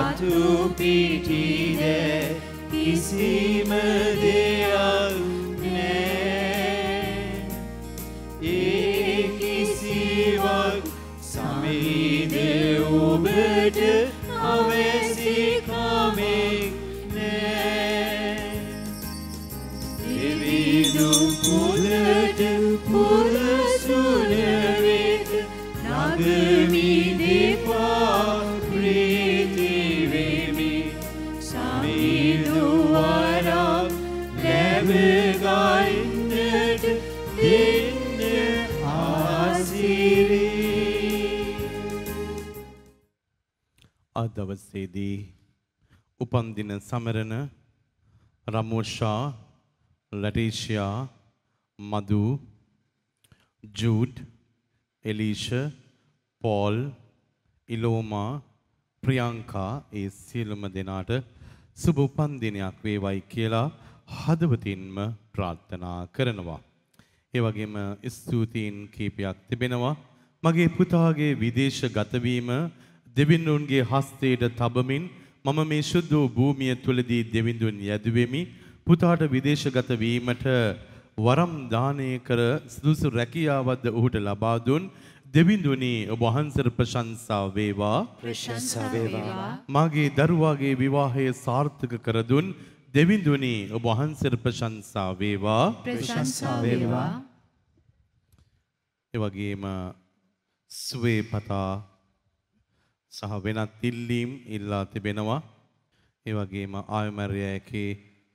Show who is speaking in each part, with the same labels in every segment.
Speaker 1: වතු පිටිද කිසිම දෙයක් නෑ. ඒ කිසිවක් සමීද ඔබට
Speaker 2: දවසේදී උපන්දින සමරන Ramosha Latisha Madhu Jude Elisha Paul Iloma Priyanka ඒ සියලුම දෙනාට සුබ උපන්දිනයක් වේවයි කියලා හදවතින්ම ප්‍රාර්ථනා කරනවා. ඒ වගේම ස්තුතීන් කීපයක් තිබෙනවා. මගේ පුතාගේ විදේශ ගතවීම දෙවිඳුන්ගේ හස්තයට තබමින් මම මේ ශුද්ධ වූ භූමිය තුලදී දෙවිඳුන් යැදුවෙමි. පුතාට විදේශගත වීමට වරම් දානය කර සුදුසු රැකියාවක්ද ඔහුට ලබා දුන් දෙවිඳුනි ඔබ වහන්සේට ප්‍රශංසා වේවා.
Speaker 1: ප්‍රශංසා වේවා
Speaker 2: මාගේ දරුවාගේ විවාහය සාර්ථක කර දුන් දෙවිඳුනි ඔබ වහන්සේට ප්‍රශංසා වේවා.
Speaker 1: ප්‍රශංසා වේවා
Speaker 2: ඒ වගේම සුවේ පතා සහ වෙනත් ඉල්ලීම් ඉල්ලා තිබෙනවා. ඒ වගේම ආයමර්යයකේ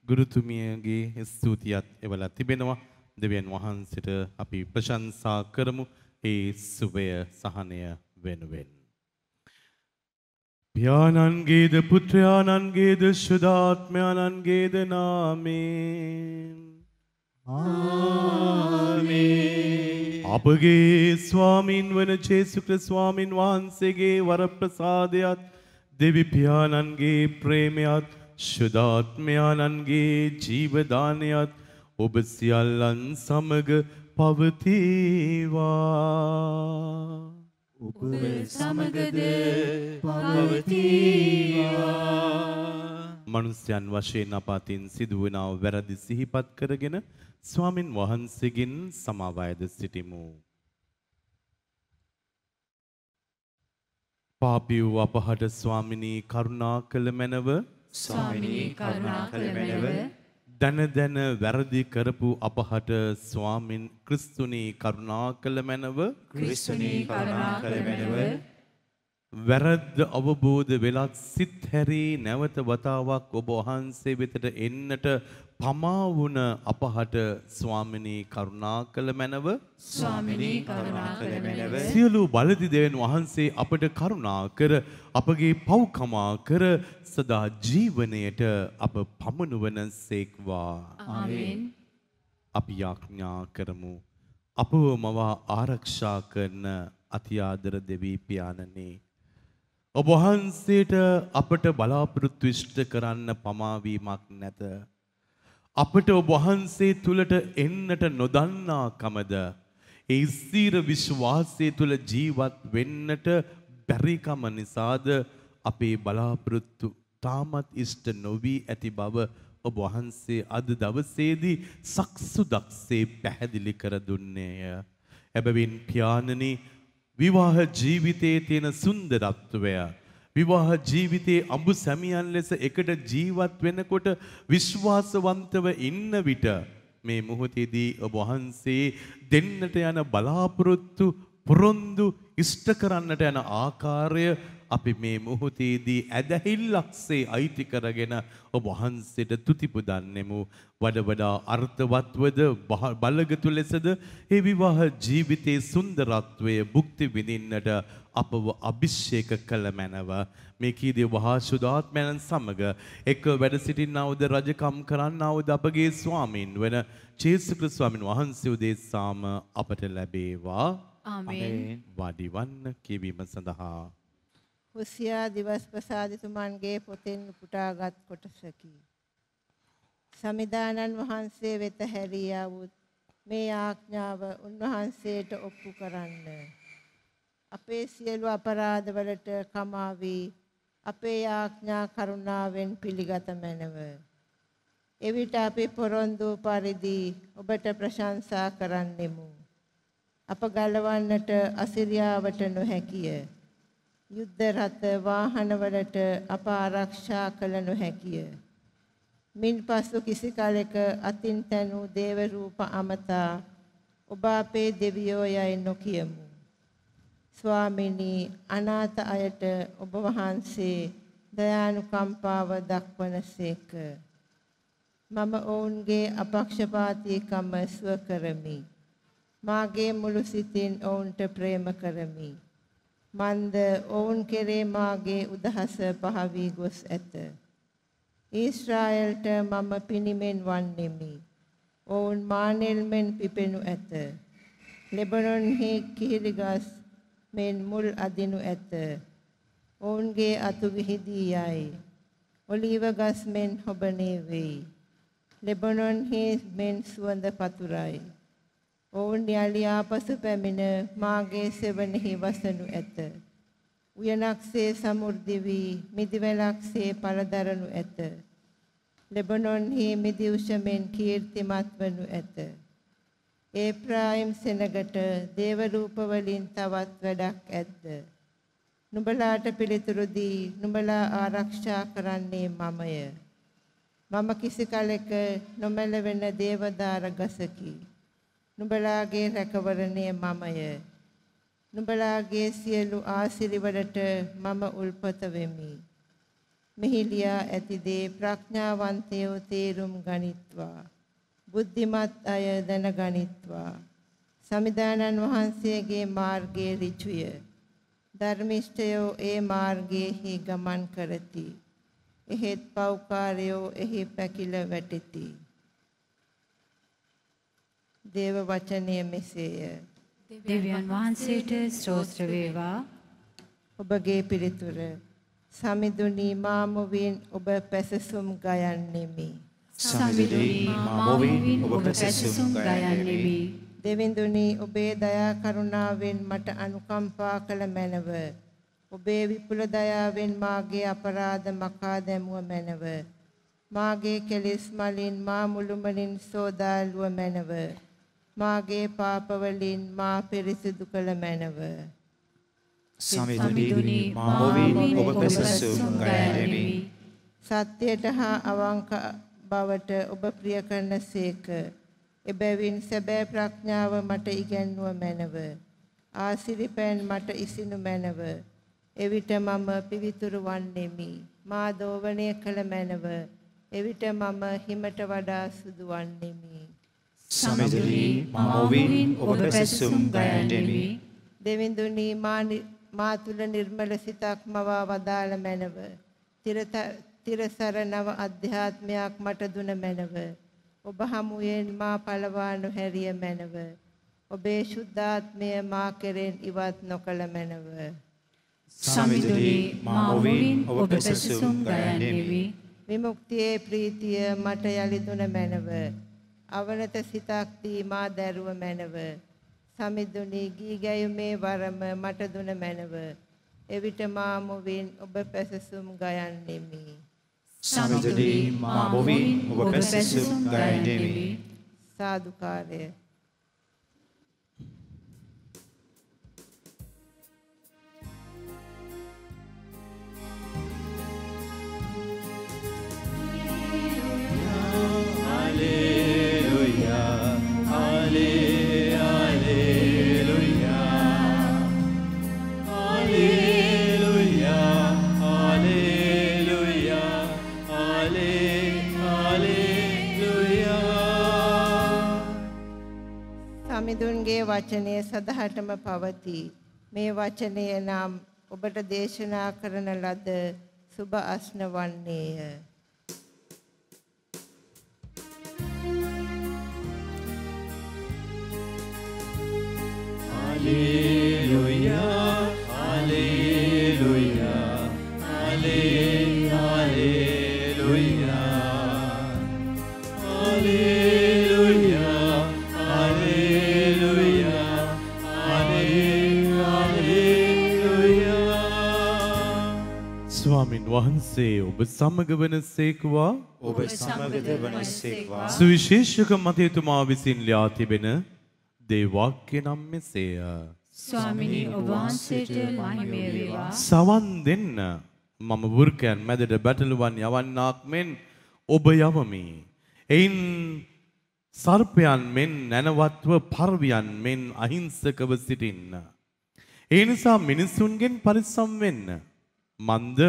Speaker 2: ගුරුතුමියගේ ස්තුතියත් එවලා තිබෙනවා. දෙවියන් වහන්සේට අපි ප්‍රශංසා කරමු ඒ සුවය සහනය වෙනුවෙන්. පියාණන්ගේද පුත්‍රයාණන්ගේද ශුද්ධාත්මයාණන්ගේද නාමයෙන් අපගේ ස්වාමින් වන ජේසුක්‍ර ස්වාමින් වහන්සේගේ වරප්‍රසාදයත් දෙවිපාණන්ගේ ප්‍රේමයත් ශුද්ධාත්මයාණන්ගේ ජීවදානයත් ඔබ සියල්ලන් සමග පවතිවා.
Speaker 1: ඔබ සමගද පවතිවා
Speaker 2: මනුස්්‍යයන් වශයෙන් අපාතින් සිදුවනාව වැරදි සිහිපත් කරගෙන ස්වාමින් වහන්සේගෙන් සමාවයද සිටිමු. පාපි වූ අපහට ස්වාමිනී කරුණා කළ මැනව
Speaker 1: ස්වාමිනී කරුණා කළ මැනව
Speaker 2: දැන දැන වැරදි කරපු අපහට ස්වාමින් ක්‍රිස්තුනී කරුණා කළ මැනව
Speaker 1: ක්‍රිස්තුනී කරුණා කළ මැනව
Speaker 2: වැරද්ද අවබෝධ වෙලත් සිත් හැරී නැවත වතාවක් ඔබ වහන්සේ වෙතට එන්නට පමා වුණ අපහට ස්වාමිනී කරුණා කළ මැනව
Speaker 1: ස්වාමිනී කරුණා කළ මැනව
Speaker 2: සියලු බලදි දෙවන් වහන්සේ අපට කරුණා කර අපගේ පව්කමා කර සදා ජීවනයට අප පමනුවන සේක්වා.
Speaker 1: ආමෙන්
Speaker 2: අපි යාඥා කරමු. අපව මවා ආරක්ෂා කරන අතිආදර දෙවී පියාණනේ. ඔබ වහන්සේට අපට බලාපොරොත්තු ඉෂ්ට කරන්න පමාවීමක් නැත. අපට ඔබ වහන්සේ තුළට එන්නට නොදන්නා කමද. ඒ ස්ථීර විශ්වාසය තුළ ජීවත් වෙන්නට බැරිකම නිසාද අපේ බලාපොරොත්තු තාමත් ඉෂ්ට නොවී ඇති බව ඔබ වහන්සේ අද දවසේදී සක්සු දක්සේ පැහැදිලි කර දුන්නේය. එබැවින් පියාණනි විවාහ ජීවිතයේ තියෙන සුන්දරත්වය විවාහ ජීවිතයේ අඹු සැමියන් ලෙස එකට ජීවත් වෙනකොට විශ්වාසවන්තව ඉන්න විට මේ මොහොතේදී ඔබ වහන්සේ දෙන්නට යන බලාපොරොත්තු පොරොන්දු ඉෂ්ට කරන්නට යන ආකාරය අපි මේ මොහොතේදී ඇදහිල්ලක්සේ අයිති කරගෙන ඔබ වහන්සේට තුති පුදන්නෙමු. වඩ වඩා අර්ථවත්වද බලගතු ලෙසද ඒ විවාහ ජීවිතයේ සුන්දරත්වය භුක්ති විඳින්නට අපව අභිෂේක කළ මැනව. මේ කීදී වහා සුදාත්මයන් සමග එක් වැඩ සිටින්නවද රජකම් කරන්නවද අපගේ ස්වාමීන් වන ජේසු ක්‍රිස්තු ස්වාමීන් වහන්සේ උදෙසාම අපට ලැබේවා.
Speaker 1: ආමේන්.
Speaker 2: වඩිවන්න කියවීම සඳහා
Speaker 3: හුසියා දිවස් ප්‍රසාදිතුමන්ගේ පොතෙන් උපුටාගත් කොටසකි. සමිදානන් වහන්සේ වෙත හැරී ආවුත් මේ ආඥාව උන්වහන්සේට ඔප්පු කරන්න. අපේ සියලු අපරාධවලට කමා වී අපේ ආඥා කරුණාවෙන් පිළිගත මැනව. එවිට අපි පොරොන්දු පරිදි ඔබට ප්‍රශංසා කරන්නෙමු. අප ගලවන්නට අසිරියාවට නොහැකිය. යුද්ධ රථ වාහනවලට අප ආරක්ෂා කළ නොහැකිය. මින්පසු කිසි කලෙක අතින් තැනූ දේව රූප අමතා ඔබ අපේ දෙවියෝ යයි නොකියමු. ස්වාමිනී අනාථ අයට ඔබ වහන්සේ දයානුකම්පාව දක්වනසේක. මම ඔවුන්ගේ අපක්ෂපාතීකම සුව කරමි. මාගේ මුළු සිතින් ඔවුන්ට ප්‍රේම කරමි. මන්ද ඔවුන් කෙරේ මාගේ උදහස පහ වී ගොස් ඇත. ඊශ්‍රායල්ට මම පිනිමෙන් වන්නෙමි. ඔවුන් මානෙල්මෙන් පිපෙනු ඇත. ලෙබනොන්හි කිහිරිගස් මෙන් මුල් අදිනු ඇත. ඔවුන්ගේ අතු විහිදී යයි. ඔලීව ගස් මෙන් හොබනේ වෙයි. ලෙබනොන්හි මෙන් සුවඳ පතුරයි. ඔවුන් යලි ආපසු පැමිණ මාගේ සෙවණෙහි වසනු ඇත. උයනක්සේ සමෘද්ධි වී මිදිවැලක්සේ පළදරනු ඇත. ලෙබනොන්හි මිදි උෂමෙන් කීර්තිමත් වනු ඇත. ඒප්‍රායිම් සෙනගට දේව රූප වලින් තවත් වැඩක් ඇද්ද? නුඹලාට පිළිතුරු දී නුඹලා ආරක්ෂා කරන්නේ මමය. මම කිසි කලෙක නොමැලවෙන දේවදාර ගසකි. නුඹලාගේ රැකවරණය මමය. නුඹලාගේ සියලු ආසිරිවලට මම උල්පත වෙමි. මෙහි ලියා ඇති දේ ප්‍රඥාවන්තයෝ තේරුම් ගනිත්වා. බුද්ධිමත් අය දැනගනිත්වා. සමිදානන් වහන්සේගේ මාර්ගයේ ඍචුය. ධර්මිෂ්ඨයෝ ඒ මාර්ගයේහි ගමන් කරති. එහෙත් පෞකාරයෝ එහි පැකිල වැටෙති. දේව වචනය මෙසේය.
Speaker 1: දෙවියන් වහන්සේට ස්තෝත්‍ර වේවා
Speaker 3: ඔබගේ පිළිතුර සමිඳුනි මාමුවින් ඔබ පැසසුම් ගයන්නෙමි.
Speaker 1: සමිඳුනි මාමුවින් ඔබ පැසසුම් ගයන්නෙමි
Speaker 3: දෙවිඳුනි ඔබේ දයා කරුණාවෙන් මට අනුකම්පා කළ මැනව. ඔබේ විපුල දයාවෙන් මාගේ අපරාධ මකා දැමුව මැනව. මාගේ කෙලෙස් මලින් මා මුළුමනින් සෝදාලුව මැනව. මාගේ පාප වලින් මා පිරිසිදු කළ මැනව.
Speaker 1: සමිඳුනි මාමුවින් ඔබ පැසසුම් ගයන්නෙමි
Speaker 3: සත්‍යයට හා අවංක බවට ඔබ ප්‍රිය කරනසේක. එබැවින් සැබෑ ප්‍රඥාව මට ඉගැන්වුව මැනව. ආසිරිපෑන් මට ඉසිනු මැනව. එවිට මම පිවිතුරු වන්නෙමි. මා දෝවණය කළ මැනව. එවිට මම හිමට වඩා සුදු වන්නෙමි.
Speaker 1: සමිඳුනි මාමුවින් ඔබ පැසසුම් ගයන්නෙමි
Speaker 3: දෙවිඳුනි මා මා තුල නිර්මල සිතක් මවා වදාළ මැනව. තිරසර නව අධ්‍යාත්මයක් මට දුන මැනව. ඔබ හමුවෙන් මා පළවා නොහැරිය මැනව. ඔබේ ශුද්ධාත්මය මා කෙරෙන් ඉවත් නොකළ මැනව.
Speaker 1: සමිඳුනි මාමුවින් ඔබ පැසසුම් ගයන්නෙමි
Speaker 3: විමුක්තියේ ප්‍රීතිය මට යලි දුන මැනව. අවනත සිතක් දී මා දැරුව මැනව. සමිඳුනි ගී ගැයුමේ වරම මට දුන මැනව. එවිට මා මුවින් ඔබ පැසසුම් ගයන්නෙමි.
Speaker 1: සමිඳුනි මාමුවින් ඔබ පැසසුම් ගයන්නෙමි
Speaker 3: සාදුකාරය. වචනය සදහටම පවතී. මේ වචනය නම් ඔබට දේශනා කරන ලද සුබ අස්න වන්නේය.
Speaker 2: ස්වාමින් වහන්සේ ඔබ සමග වන සේකවා
Speaker 1: ඔබ සමගද වනසේක්වා
Speaker 2: සුවිශේෂක මතයතුමා විසින් ලියා තිබෙන දේවාක්‍ය නම් මෙසේය.
Speaker 4: ස්වාමිනී ඔබ වහන්සේට මහිමය වේවා.
Speaker 2: සවන් දෙන්න මම වෘකයන් මැදට බැටළුවන් යවන්නාක් මෙන් ඔබ යවමි. එයින් සර්පයන් මෙන් නැනවත්ව පර්වියන් මෙන් අහිංසකව සිටින්න. ඒ නිසා මිනිස්සුන්ගෙන් පරිස්සම් වෙන්න. මන්ද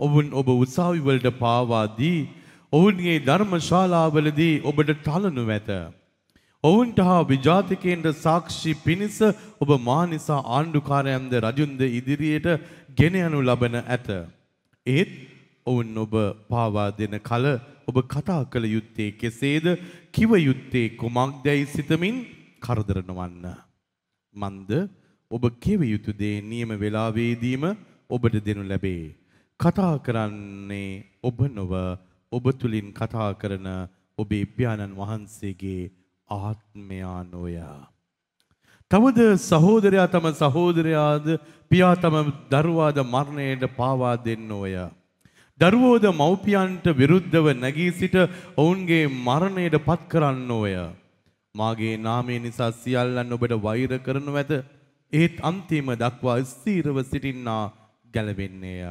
Speaker 2: ඔවුන් ඔබ උසාවිවලට පාවා දී ඔවුන්ගේ ධර්මශාලාවලදී ඔබට තලනු ඇත. ඔවුන්ට හා විජාතිකයන්ට සාක්ෂි පිණිස ඔබ මා නිසා ආණ්ඩුකාරයන්ද රජුන්ද ඉදිරියට ගෙන යනු ලබන ඇත. ඒත් ඔවුන් ඔබ පාවා දෙන කල ඔබ කතා කළ යුත්තේ කෙසේද කිව යුත්තේ කුමක්දැයි සිතමින් කරදර නොවන්න. මන්ද ඔබ කිව යුතු දේ නියම වේලාවේදීම ඔබට දෙනු ලැබේ. කතා කරන්නේ ඔබ නොව ඔබ තුලින් කතා කරන ඔබේ පියාණන් වහන්සේගේ ආත්මයා නොය. තවද සහෝදරයා තම සහෝදරයාද පියා තම දරුවාද මරණයට පාවා දෙන්න ඕය. දරුවෝද මව්පියන්ට විරුද්ධව නැගී සිට ඔවුන්ගේ මරණයට පත් කරන්න ඕය. මාගේ නාමය නිසා සියල්ලන් ඔබට වෛර කරනු ඇත. ඒත් අන්තිම දක්වා ස්ථීරව සිටින්නා ගැලවෙන්නේය.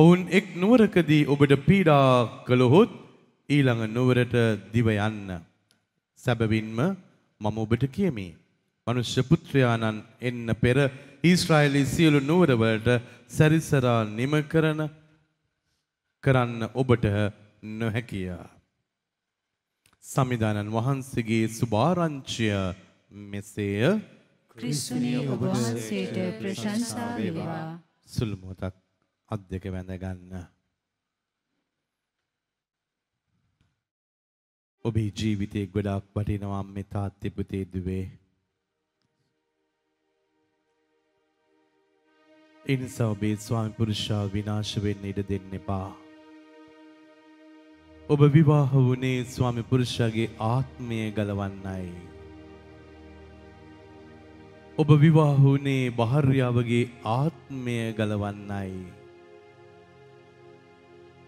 Speaker 2: ඔවුන් එක් නුවරකදී ඔබට පීඩා කළොහොත් ඊළඟ නුවරට දිව යන්න. සැබවින්ම මම ඔබට කියමි. මනුෂ්‍ය පුත්‍රයාණන් එන්න පෙර ඊශ්‍රායලී සියලු නුවරවලට සැරිසරා නිම කරන කරන්න ඔබට නොහැකිය. සමිදානන් වහන්සේගේ සුභාරංචිය මෙසේය
Speaker 4: ක්‍රිස්තුනී ඔබ වහන්සේට ප්‍රශංසා වේවා.
Speaker 2: සුළු මොහොතක් අත් දෙක වැඳ ගන්න. ඔබේ ජීවිතේ ගොඩාක් වටිනවා අම්මේ තාත්තේ පුතේ දුවේ. ඒ නිසා ඔබේ ස්වාමි පුරුෂයා විනාශ වෙන්න ඉඩ දෙන්න එපා. ඔබ විවාහ වුණේ ස්වාමි පුරුෂයාගේ ආත්මය ගලවන්නයි. ඔබ විවාහ වුණේ භාර්යාවගේ ආත්මය ගලවන්නයි.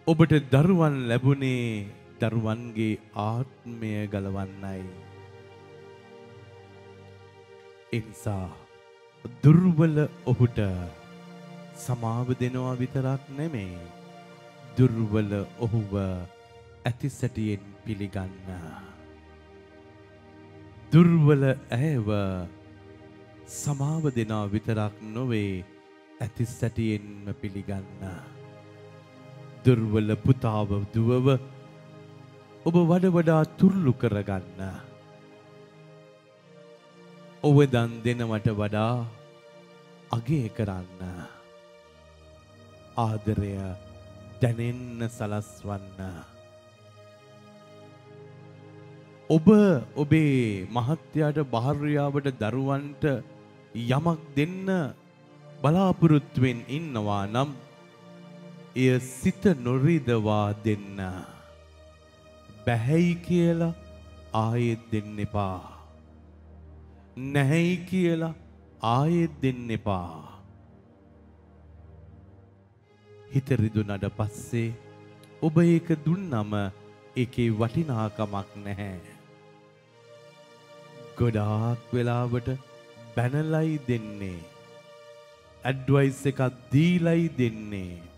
Speaker 2: ඔබට දරුවන් ලැබුණේ දරුවන්ගේ ආත්මය ගලවන්නයි. එනිසා දුර්වල ඔහුට සමාව දෙනවා විතරක් නෙමේ. දුර්වල ඔහුව ඇති සැටියෙන් පිළිගන්න. දුර්වල ඇයව සමාව දෙනා විතරක් නොවේ ඇති සැටියෙන්ම පිළිගන්න. දුර්වල පුතාව දුවව ඔබ වඩ වඩා තුර්ලු කරගන්න. ඔව දන් දෙනවට වඩා අගේ කරන්න. ආදරය දැනෙන්න සලස්වන්න. ඔබ ඔබේ මහත්යාට භාර්යාවට දරුවන්ට යමක් දෙන්න බලාපොරොත්තුවෙන් ඉන්නවා නම් එය සිත නොරිදවා දෙන්න. බැහැයි කියලා ආයෙත් දෙන්න එපා. නැහැයි කියලා ආයෙත් දෙන්න එපා. හිත රිදුනට පස්සේ ඔබ ඒක දුන්නම ඒකේ වටිනාකමක් නැහැ. ගොඩාක් වෙලාවට බැනලයි දෙන්නේ. ඇඩ්වයිස් එකක් දීලයි දෙන්නේ.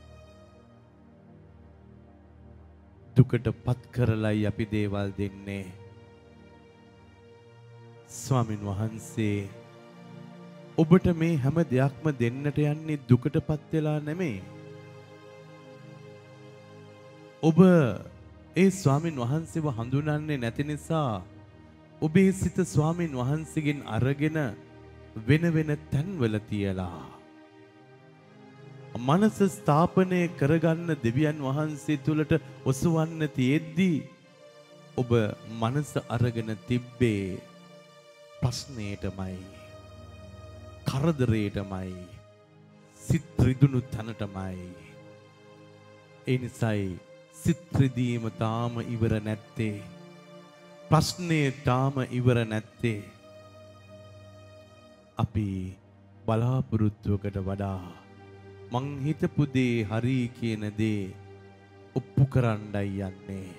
Speaker 2: දුකට පත් කරලයි අපි දේවල් දෙන්නේ. ස්වාමින් වහන්සේ ඔබට මේ හැම දෙයක්ම දෙන්නට යන්නේ දුකට පත් වෙලා නෙමෙයි. ඔබ ඒ ස්වාමින් වහන්සේව හඳුනන්නේ නැති නිසා ඔබේ සිත ස්වාමින් වහන්සේගෙන් අරගෙන වෙන වෙන තැන්වල තියලා මනස ස්ථාපනය කරගන්න දෙවියන් වහන්සේ තුළට ඔසවන්න තියෙද්දී ඔබ මනස අරගෙන තිබ්බේ ප්‍රශ්නයටමයි කරදරයටමයි සිත් රිදුණු තැනටමයි. ඒ නිසයි සිත් රිදීම තාම ඉවර නැත්තේ. ප්‍රශ්නය තාම ඉවර නැත්තේ. අපි බලාපොරොත්තුවකට වඩා මං හිතපු දේ හරි කියන දේ ඔප්පු කරන්නයි යන්නේ.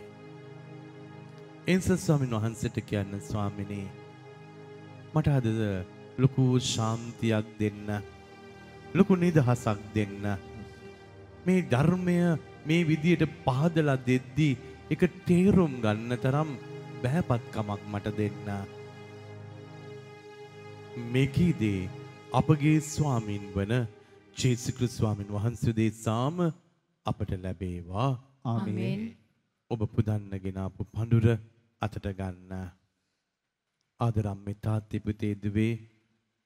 Speaker 2: එන්ස ස්වාමීන් වහන්සේට කියන්න ස්වාමිනේ මට අද ලොකු ශාන්තියක් දෙන්න ලොකු නිදහසක් දෙන්න මේ ධර්මය මේ විදියට පහදලා දෙද්දී එක තේරුම් ගන්න තරම් බෑපත්කමක් මට දෙන්න. මේකීදේ අපගේ ස්වාමින් වන ජේසුක්‍රිස් ස්වාමින් වහන්සේ දේශාම අපට ලැබේවා.
Speaker 4: ආමේන්.
Speaker 2: ඔබ පුදන්නගෙන ආපු පඳුර අතට ගන්න. ආදරම්මේ තාත්ති පුතේ දුවේ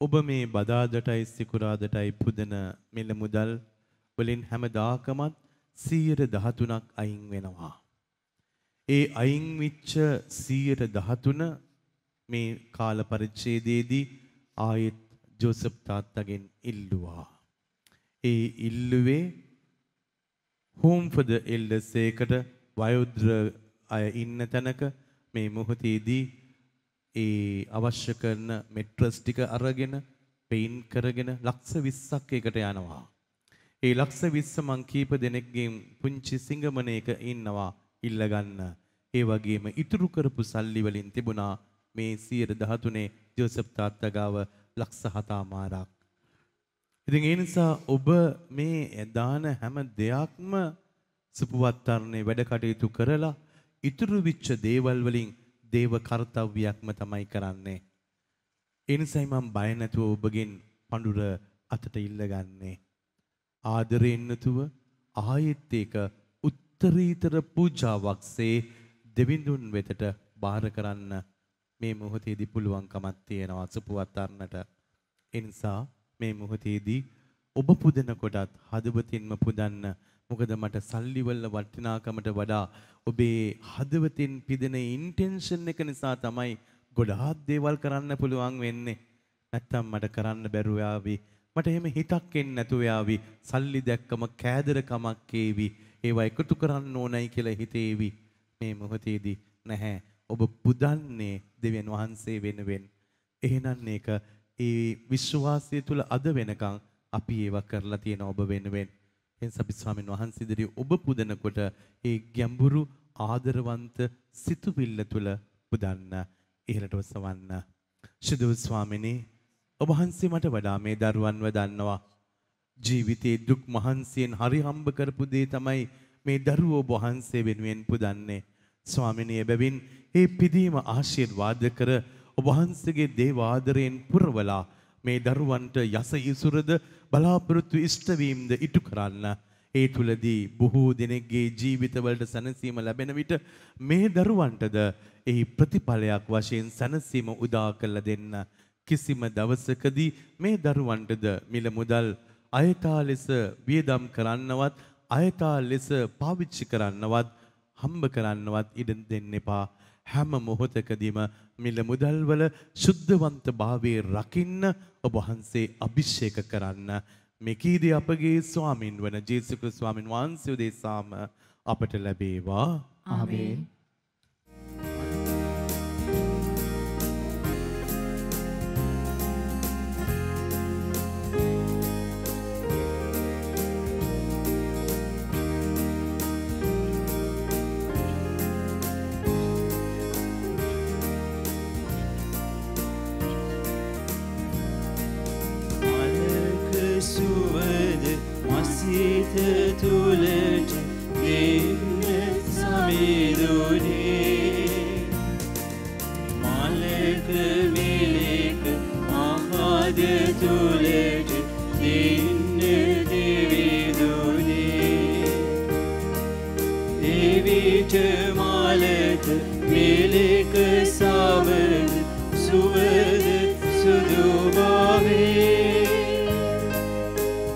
Speaker 2: ඔබ මේ බදාදටයි සිකුරාදටයි පුදන මිල මුදල් වලින් හැමදාකමත් 113ක් අයින් වෙනවා. ඒ අයින් වෙච්ච 113 මේ කාල පරිච්ඡේදයේදී ආයෙත් ජෝසප් තාත්තගෙන් ඉල්ලුවා. ඒ ඉල්ලුවේ හෝම් ෆොර් ද එල්ඩර්ස් එකකට වයෝද්‍ර අය ඉන්න තැනක මේ මොහොතේදී ඒ අවශ්‍ය කරන මෙට්‍රස් ටික අරගෙන පෙයින් කරගෙන ලක්ෂ 20ක් එකට යනවා. ඒ ලක්ෂ 20 මං කීප දෙනෙක්ගෙන් පුංචි සිංගමනයක ඉන්නවා ඉල්ලගන්න. ඒ වගේම ඉතුරු කරපු සල්ලි වලින් තිබුණා මේ 113 ජෝසප් තාත්තා ගාව ලක්ෂ 7මාරක්. ඉතින් ඒ නිසා ඔබ මේ දාන හැම දෙයක්ම සුපුවත්තරනේ වැඩ කටයුතු කරලා ඉතුරු විච්ච දේවල් වලින් දේව කර්තව්‍යයක්ම තමයි කරන්නේ. ඒ නිසායි මම බය නැතුව ඔබගෙන් පඳුර අතට ඉල්ලගන්නේ. ආදරයෙන් නැතුව ආයෙත් ඒක උත්තරීතර පූජාවක්සේ දෙවිඳුන් වෙතට බාර කරන්න මේ මොහොතේදී පුළුවන්කමක් තියෙනවා සුපුවත්තරනට. ඒ නිසා මේ මොහොතේදී ඔබ පුදන කොටත් හදවතින්ම පුදන්න. මොකද මට සල්ලි වල වටිනාකමට වඩා ඔබේ හදවතින් පිදෙන ඉන්ටෙන්ෂන් එක නිසා තමයි ගොඩාක් දේවල් කරන්න පුළුවන් වෙන්නේ. නැත්තම් මට කරන්න බැරුව යාවි. මට එහෙම හිතක් එන්නේ නැතුව යාවි. සල්ලි දැක්කම කෑදරකමක් ඒවි. ඒවා එකතු කරන්න ඕනයි කියලා හිතේවි. මේ මොහොතේදී නැහැ. ඔබ පුදන්නේ දෙවියන් වහන්සේ වෙනුවෙන්. එහෙනම් ඒක ඒ විශ්වාසය තුල අද වෙනකන් අපි ඒවා කරලා තියෙන ඔබ වෙනුවෙන්. එනිසා අපි ස්වාමීන් වහන්සේ ඉදිරියේ ඔබ පුදනකොට ඒ ගැඹුරු ආදරවන්ත සිතුවිල්ල තුල පුදන්න ඉහළට ඔසවන්න. ශිදුව ස්වාමිනේ ඔබ වහන්සේ මට වඩා මේ දරුවන්ව දන්නවා. ජීවිතේ දුක් මහන්සියෙන් හරි හම්බ කරපු දේ තමයි මේ දරුවෝ ඔබ වහන්සේ වෙනුවෙන් පුදන්නේ. ස්වාමිනේ එබැවින් ඒ පිදීම ආශිර්වාද කර ඔබ වහන්සේගේ දේව ආදරයෙන් පුරවලා මේ දරුවන්ට යස ඉසුරද බලාපොරොත්තු ඉෂ්ට වීමද ඉටු කරන්න. ඒ තුලදී බොහෝ දෙනෙක්ගේ ජීවිතවලට සැනසීම ලැබෙන විට මේ දරුවන්ටද එහි ප්‍රතිඵලයක් වශයෙන් සැනසීම උදා කළ දෙන්න. කිසිම දවසකදී මේ දරුවන්ටද මිල මුදල් අයථා ලෙස වියදම් කරන්නවත් අයථා ලෙස පාවිච්චි කරන්නවත් හම්බ කරන්නවත් ඉඩ දෙන්න එපා. හැම මොහොතකදීම මිල මුදල්වල ශුද්ධවන්ත භාවයේ රකින්න ඔබ වහන්සේ අභිෂේක කරන්න මෙකීදී අපගේ ස්වාමින් වන ජේසුස් ස්වාමින් වහන්සේ උදෙසාම අපට ලැබේවා
Speaker 4: ආමේන්.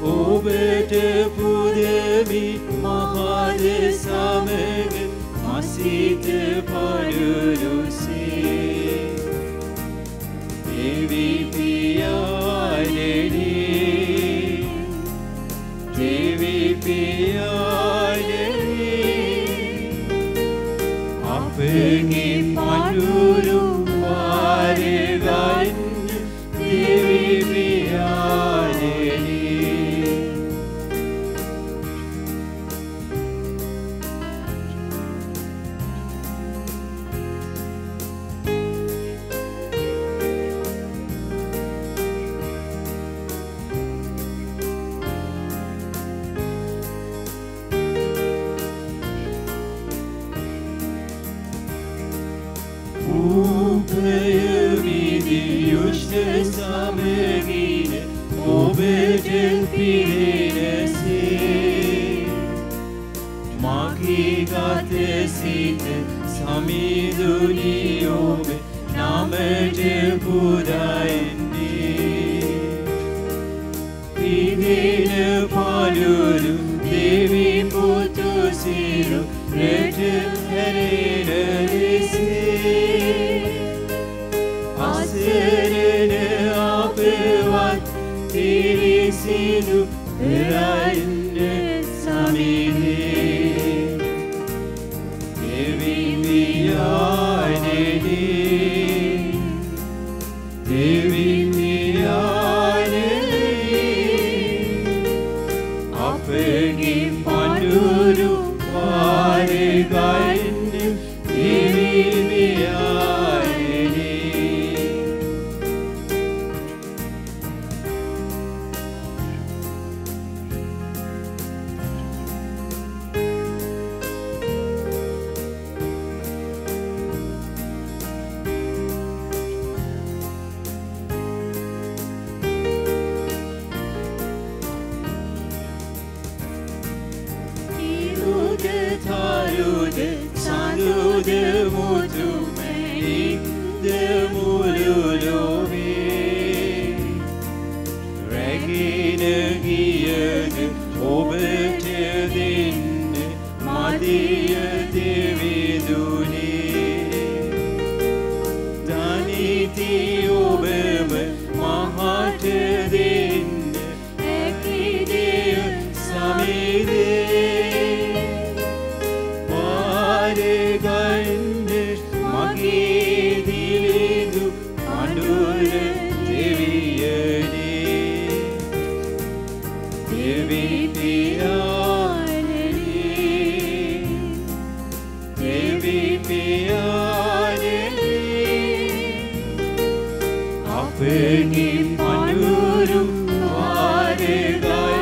Speaker 1: ඔබට පුදමි මහද සමග මසිත පඩුරුසේ වාරගන්න දෙවි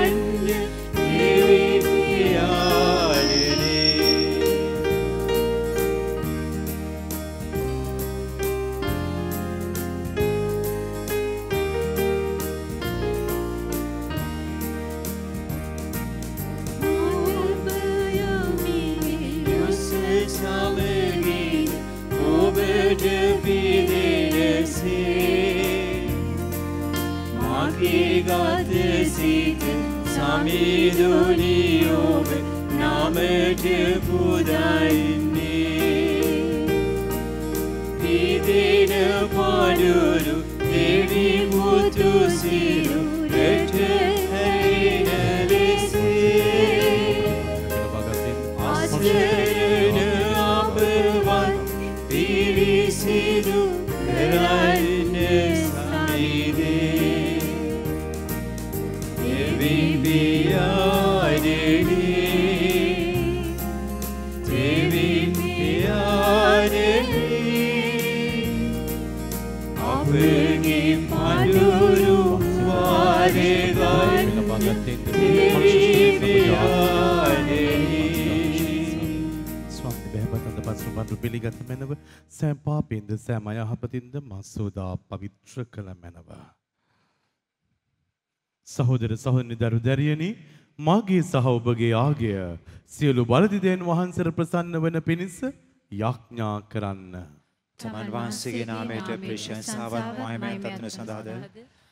Speaker 1: Hamiduniyobe
Speaker 2: namete pudainni Didine devi පිළිගත මැනව සෑම් පාපින්ද සෑම අයහපතින්ද මස්සෝදා පවිත්‍ර කළ මැනව. සහෝදර සහෝදරනි දරු දැරියනි මාගේ සහ ඔබගේ ආගය සියලු බලදිදයන් වහන්සේට ප්‍රසන්න වන පිණිස යාඥා කරන්න.
Speaker 1: තමන් වහන්සේගේ නාමයට ප්‍රශංසාවත් මහිමයන් තත්න සඳහාද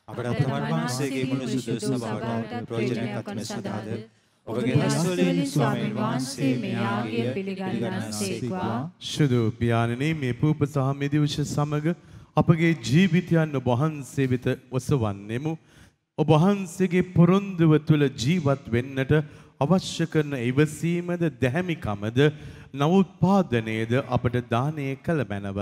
Speaker 1: අපට තමන් වහන්සේගේ මුළු සුදු සභාවට ප්‍රයෝජනයක් අත්න සඳහාද ඔබගේ රැස්වලින් ස්වාමීන් වහන්සේ මේ ආගිය පිළිගන්නසේක්වා
Speaker 2: ශුදු පියාණනි මේ පූප සහ මෙදිවුෂ සමග අපගේ ජීවිතයන් ඔබ වහන්සේ වෙත ඔසවන්නෙමු. ඔබ වහන්සේගේ පොරොන්දුව තුළ ජීවත් වෙන්නට අවශ්‍ය කරන ඉවසීමද දැහැමිකමද නවුත්පාදනයේද අපට දානය කළ මැනව.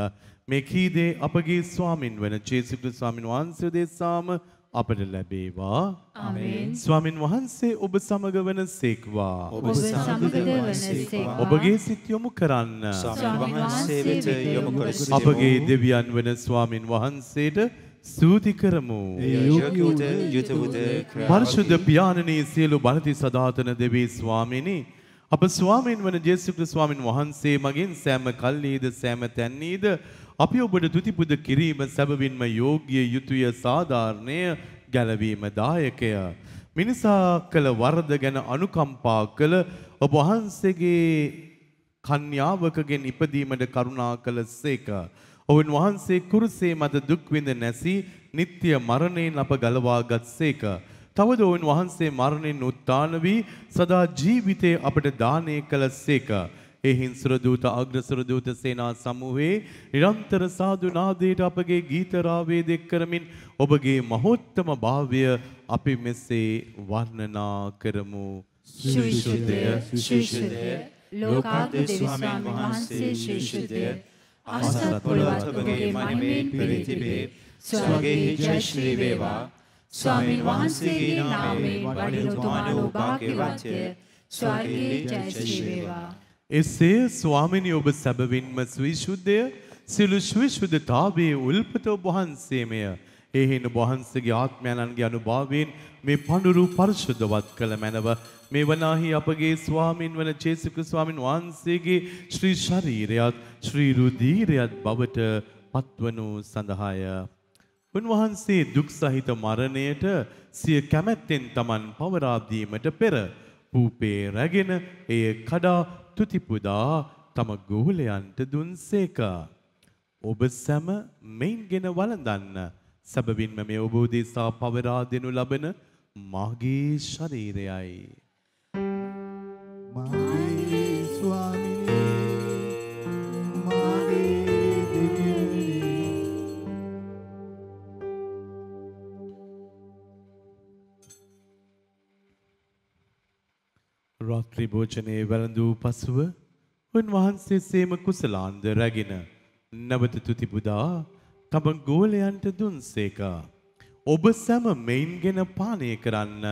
Speaker 2: මේ කීදේ අපගේ ස්වාමින් වන ජේසුක්‍රිස්තු ස්වාමින් වහන්සේ දෙසාම අපට ලැබේවා.
Speaker 4: ආමේන්.
Speaker 2: ස්වාමින් වහන්සේ ඔබ සමග වන සේක්වා.
Speaker 1: ඔබ සමග වනසේක්වා
Speaker 4: වනසේක්වා.
Speaker 2: ඔබගේ සිත් යොමු කරන්න.
Speaker 1: ස්වාමීන් වහන්සේ වෙත යොමු කර.
Speaker 2: අපගේ දෙවියන් වන ස්වාමින් වහන්සේට ස්තුති කරමු. පරිශුද්ධ පියාණනී සියලු බලති සදාතන දෙවී ස්වාමිනී අප ස්වාමීන් වන ජේසු ක්‍රිස්තු ස්වාමින් වහන්සේ මගින් සෑම කල්ලීද සෑම තැන්නීද අපි ඔබට තුති පුද කිරීම සැබවින්ම යෝග්‍ය යුතුය සාධාරණය ගැලවීම දායකය. මිනිසා කළ වරද ගැන අනුකම්පා කළ ඔබ වහන්සේගේ කන්‍යාවකගෙන් ඉපදීමට කරුණා කළ සේක. ඔවුන් වහන්සේ කුරුසේ මත දුක්විඳ නැසී නිත්‍ය මරණයෙන් අප ගලවාගත් සේක. තවද ඔවුන් වහන්සේ මරණින් උත්තාන වී සදා ජීවිතය අපට දානය කළ සේක. එහින් සුරදූත අග්‍රසුරදූත සේනා සමූහයේ නිරන්තර සාදු නාදයට අපගේ ගීතරාවේ දෙක් කරමින් ඔබගේ මහෝත්තම භාවය අපි මෙසේ වර්ණනා කරමු.
Speaker 4: ශිෂ්‍යදය ශිෂ්‍යදය ලෝකාර්ථ ස්වාමීන් වහන්සේ ශිෂ්‍යදය අසත් පොළොවත් ඔබගේ මනමෙන් පිරිතිබේ. ස්වර්ගයේ ජය ශ්‍රී වේවා. ස්වාමීන් වහන්සේගේ නාමයෙන් වඩිනුතුමානෝ භාග්‍යවත්ය. ස්වර්ගයේ ජය ශ්‍රී වේවා.
Speaker 2: එසේ ස්වාමිනි ඔබ සැබවින්ම ස්විශුද්ධය සිලු ශවිශුද්ධතාවේ උල්පත ඔබ වහන්සේමය. එහින වහන්සගේ ආත්මයණන්ගේ අනුභාවයෙන් මේ පණුරු පරිශුද්ධවත් කළ මැනව මේ වනාහි අපගේ ස්වාමින් වන චේසික ස්වාමින් වහන්සේගේ ශ්‍රී ශරීරයත් ශ්‍රී රුධීරයත් බවට පත්වනු සඳහාය. උන්වහන්සේ දුක් සහිත මරණයට සිය කැමැත්තෙන් තමන් පවරාදීමට පෙර පූපේ රැගෙන එය කඩා තුතිපුදා තම ගෝලයන්ට දුන්සේක. ඔබ සැම මෙයින්ගෙන වළඳන්න සැබවින්ම මේ ඔබ උදෙසා පවරා දෙනු ලබන මාගේ ශරීරයයි.
Speaker 5: මාගේ
Speaker 2: රාත්‍රී භෝජනයේ වැළඳූ පසුව උන්වහන්සේ සේම කුසලාන්ද රැගෙන නැවත තුති පුදා තම ගෝලයන්ට දුන්සේක. ඔබ සැම මෙයින්ගෙන පානය කරන්න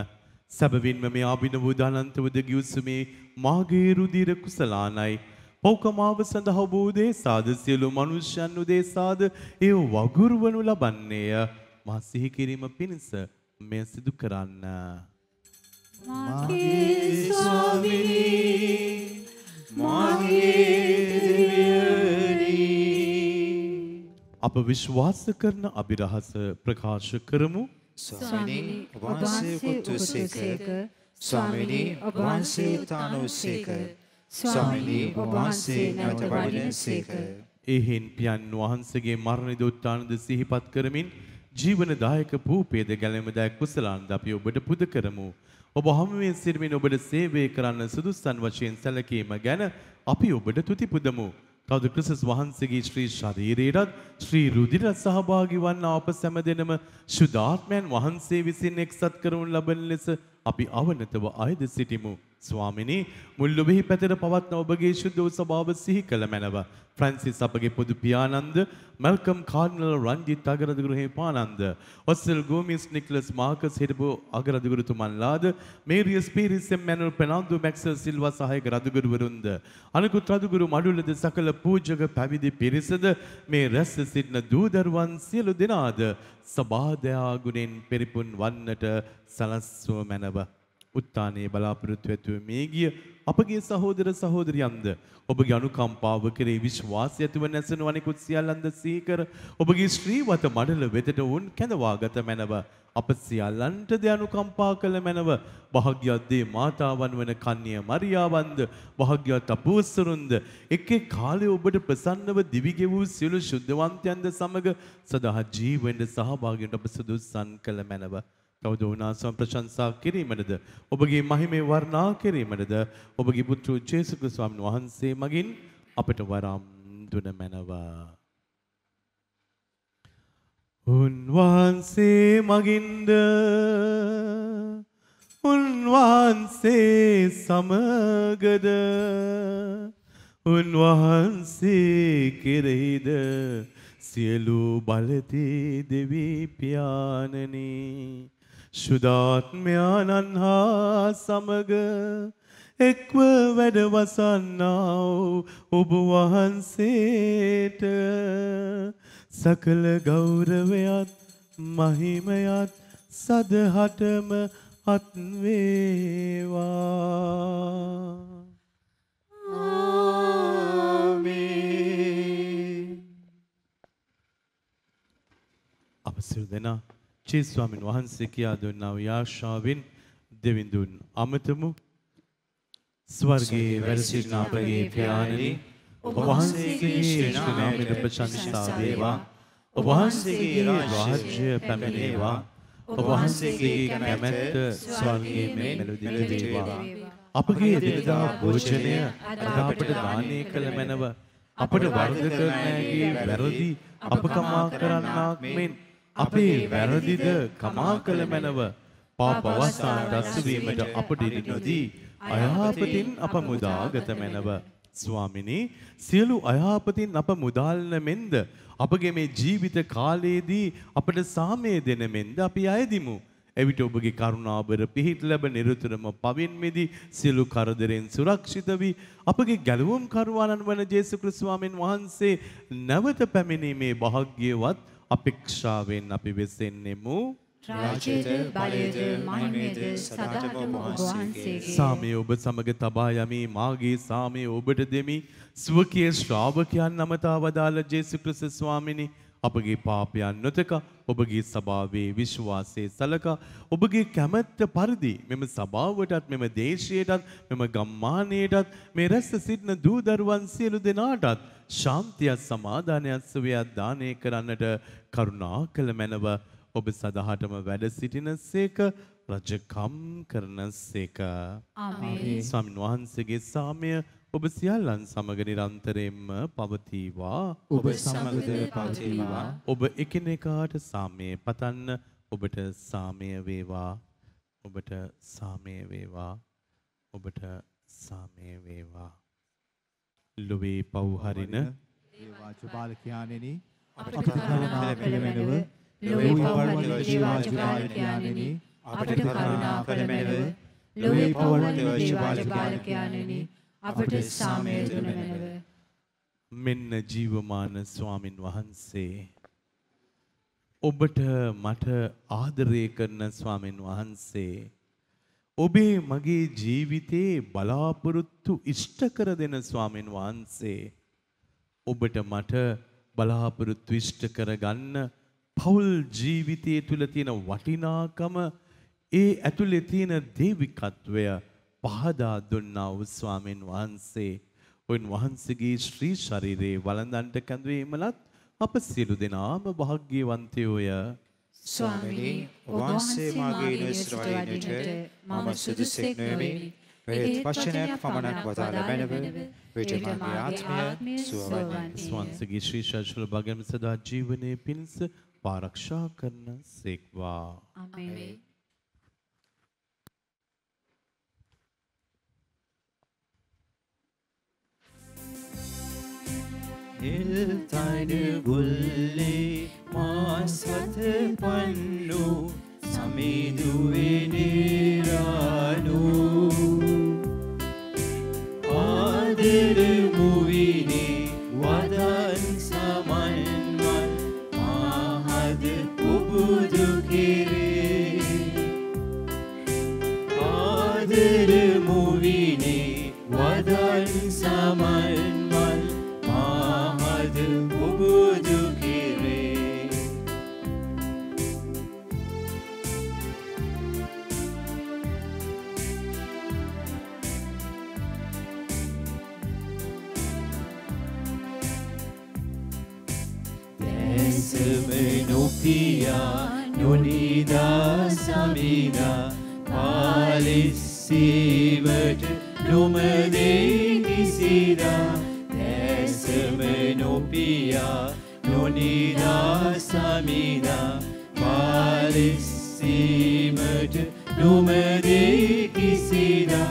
Speaker 2: සැබවින්ම මේ අභිනව දානන්තවද ගියුසුමේ මාගේ රුධිර කුසලානයි පෞකමාව සඳහා ඔබ උදෙසාද සියලු මනුෂ්‍යයන් උදෙසාද ඒ වගුරුවනු ලබන්නේය මා සිහි කිරීම පිණිස මෙය සිදු කරන්න.
Speaker 5: මාගේ ස්වාමිනී
Speaker 2: අප විශ්වාස කරන අභිරහස ප්‍රකාශ කරමු.
Speaker 1: ස්වාමිනී ඔබ වහන්සේ උතුසේක ස්වාමිනී ඔබ වහන්සේ තානෝසේක ස්වාමිනී ඔබ වහන්සේ නැවත වඩිනසේක
Speaker 2: එහෙන් පියන් වහන්සේගේ මරණ දොත්තානද සිහිපත් කරමින් ජීවනදායක පූපේද ගැලෙමදායක කුසලාන්ද අපි ඔබට පුද කරමු. ඔබ හමුවේ සිරමින් ඔබට සේවය කරන්න සුදුස්සන් වශයෙන් සැලකීම ගැන අපි ඔබට තුති පුදමු. තවද ක්‍රිස්තුස් වහන්සේගේ ශ්‍රී ශරීරයටත් ශ්‍රී රුධිරත් සහභාගී වන්න අප සැම දෙනම ශුද්ධාත්මයන් වහන්සේ විසින් එක්සත් කරනු ලබන ලෙස අපි අවනතව අයද සිටිමු. ස්වාමිනී මුල් ඔබෙහි පැතර පවත්න ඔබගේ ශුද්ධ වූ ස්වභාව සිහි කළ මැනව. ෆ්‍රැන්සිස් අපගේ පොදු පියානන්ද මල්කම් කාඩ්නල් රංජිත් අගරදුගුරුහි පානන්ද ඔස්සල් ගෝමිස් නික්ලස් මාකස් හිටපු අගරදුගුරුතුමන්ලාද මේරියස් පීරිස් එම්මැනුල් පෙනාන්දු මැක්සල් සිල්වා සහයක රදුගුරුවරුන්ද අනිකුත් රදුගුරු මඩුලද සකල පූජක පැවිදි පිරිසද මේ රැස්ස සිටින දූදරුවන් සියලු දෙනාද සබාධයා ගුණෙන් පෙරිපුන් වන්නට සලස්ව මැනව උත්තානයේ බලාපොරොත්තු ඇතුව මේ ගිය අපගේ සහෝදර සහෝදරියන්ද? ඔබගේ අනුකම්පාව කෙරේ විශ්වාසය ඇතිව නැසෙන අනෙකුත් සියල්ලන්ද සීකර ඔබගේ ශ්‍රීවත මඩල වෙතට වුන් කැඳවාගත මැනව. අප සියල්ලන්ට ද අනුකම්පා කළ මැනව. භාග්‍යද්දේ මාතාවන් වන කන්‍ය මරියාවන්ද? භාග්‍යවත් අපෝස්තරුන්ද එක් එක් කාලේ ඔබට ප්‍රසන්නව දිවිගෙ වූ සියලු ශුද්ධවන්තයන්ද සමග සදා ජීවෙන්ද සහභාගීවට අප සුදුසන් කළ මැනව. තවද උනාසම ප්‍රශංසා කිරීමටද ඔබගේ මහිමේ වර්ණා කිරීමටද ඔබගේ පුත්‍ර ජේසු ක්‍රිස්තුස් ස්වාමීන් වහන්සේ මගින් අපට වරම් දුන මැනවා. උන්වහන්සේ මගින්ද උන්වහන්සේ සමගද උන්වහන්සේ කෙරෙහිද සියලු බලති දෙවී පියාණනී. ශුදාත්මයාණන් හා සමග එක්ව වැඩවසන්නා ඔබ වහන්සේට. සකල ගෞරවයත් මහිමයත් සදහටම අත්වේවා. අප සිල් දෙනා චේ ස්වාමින් වහන්සේ කියා දුන්නා වූ යාශාවෙන් දෙවිඳුන් අමතමු. ස්වර්ගයේ වැඩ සිටින අපගේ පියාණනි ඔබ වහන්සේගේ ශ්‍රේෂ්ඨ නාමයට ප්‍රශංසා වේවා. ඔබ වහන්සේගේ රාජ්‍ය පැමිණේවා. ඔබ වහන්සේගේ කැමැත්ත ස්වර්ගයේ මෙලොව වේවා. අපගේ එදිනදා භෝජනය අද අපට දානය කළ මැනව. අපට වර්ධ කරන්නගේ වැරදි අප කමා කරන්නාක් මෙන් අපේ වැරදිද කමා කළ මැනව? පාප අවස්ථාන රැස්වීමට අපට ඉඩ නොදී අයහපතින් අප මුදාගත මැනව. ස්වාමිනී සියලු අයහපතින් අප මුදාලන මෙන්ද? අපගේ මේ ජීවිත කාලයේදී අපට සාමය දෙන මෙන්ද අපි අයදිමු. එවිට ඔබගේ කරුණාබර පිහිට ලැබ නිරතුරම පවින් මිදී සියලු කරදරෙන් සුරක්ෂිත වී අපගේ ගැලවුම් කරුවාණන් වන ජේසු ක්‍රිස්තුස්වාමීන් වහන්සේ නැවත පැමිණීමේ වාග්යවත් අපේක්ෂාවෙන් අපි වෙසෙන්නෙමු.
Speaker 4: රාජ්‍යද බලයද මහිමයද සදාටම වහන්සේගේ.
Speaker 2: සාමය ඔබ සමග තබා යමි. මාගේ සාමය ඔබට දෙමි. ස්වකීය ශ්‍රාවකයන් නමතා වදාළ ජේසු ක්‍රිස්තුස් ස්වාමිනී අපගේ පාපයන් නොතක ඔබගේ සභාවේ විශ්වාසයේ සලකා ඔබගේ කැමැත්ත පරිදි මෙම සභාවටත් මෙම දේශයටත් මෙම ගම්මානයටත් මේ රැස්ස සිටින දූ දරුවන් සියලු දෙනාටත් ශාන්තියක් සමාදානයක් සුවයක් දානය කරන්නට කරුණා කළ මැනව ඔබ සදහටම වැඩ සිටින සේක රජකම් කරන සේක.
Speaker 4: ආමේන්.
Speaker 2: ස්වාමින් වහන්සේගේ සාමය ඔබ සියල්ලන් සමග නිරන්තරයෙන්ම පවතිවා.
Speaker 1: ඔබ සමගද පවතිවා.
Speaker 2: ඔබ එකිනෙකාට සාමය පතන්න ඔබට සාමය වේවා. ඔබට සාමය වේවා. ඔබට සාමය වේවා. ලොවේ පව්හරින
Speaker 5: දේවාච බාලකයාණෙනි
Speaker 1: අපට
Speaker 5: අපට කරුණා පෙළමෙනව ලොවේ පවර්ණ දේවාච බාලකයාණෙනි
Speaker 1: අපට කරුණා කරමැනව
Speaker 4: ලොවේ පවර්ණ දේවාජ බාලකයාණෙනි අපට සාමය දුන මැනව.
Speaker 2: මෙන්න ජීවමාන ස්වාමින් වහන්සේ. ඔබට මට ආදරය කරන ස්වාමින් වහන්සේ ඔබේ මගේ ජීවිතේ බලාපොරොත්තු ඉෂ්ට කර දෙන ස්වාමින් වහන්සේ ඔබට මට බලාපොරොත්තු ඉෂ්ට කරගන්න පවුල් ජීවිතය තුළ තියෙන වටිනාකම ඒ ඇතුලේ තියෙන දේවිකත්වය පහදා දුන්නා වූ ස්වාමින් වහන්සේ ඔයින් වහන්සේගේ ශ්‍රී ශරීරයේ වළඳන්ට කැඳවීමලත් අප සියලු දෙනාම භාග්‍යවන්තයෝය
Speaker 1: ස්වාමිනී ඔබ වහන්සේ මාගේ ඉනස්රවයිනට මම සුදුසෙක් නොවෙමි. වෙහෙත් වචනයක් පමණක් වදාළ බැනව විට මගේ ආත්මය සුවවන්නේ.
Speaker 2: ස්වන්සගේ ශ්‍රී ශාසන භාග්‍යම සදා ජීවනයේ පිණිස පාරක්ෂා කරන සේක්වා.
Speaker 4: ආමේන්
Speaker 1: එල්තඩ ගොල්ලේ මාසත පන්නු සමිදුවනිරාඩු ආදර මුවිනේ වදන් සමන්වන් මහද පුබුදු කිරේ. ආදර මුවිනේ වදන් සමන් Palestina, malissime lume decisida, desemenopia, nonida samina, malissime lume decisida,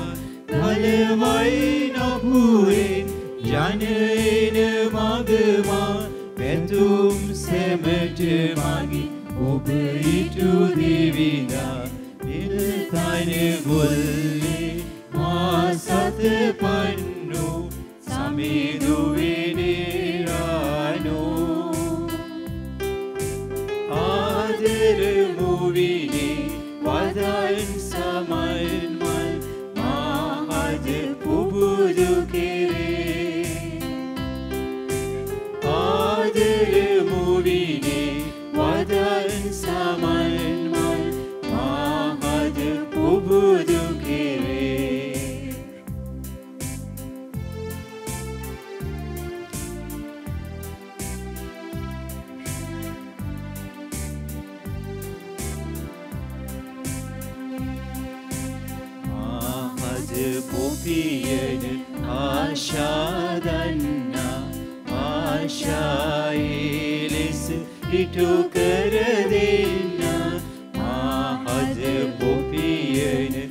Speaker 1: malvaina puin, janine magma, ventum semete magi, Ubritu divina. away. pupiyedir aşadanna aşailisi itu kırdinna ahad pupiyedir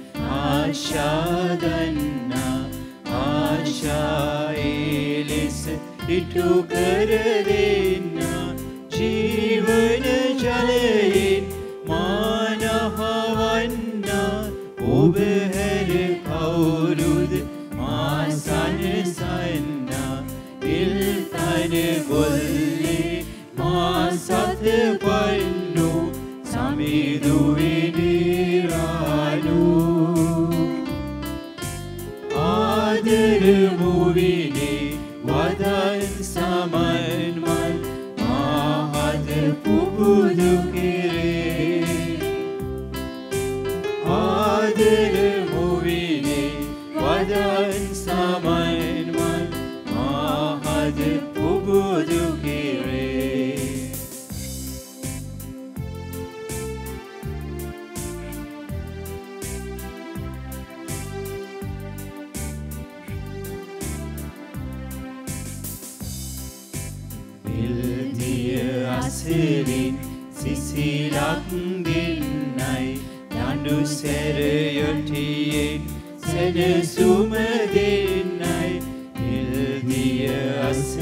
Speaker 1: aşadanna aşailisi itu kırdinna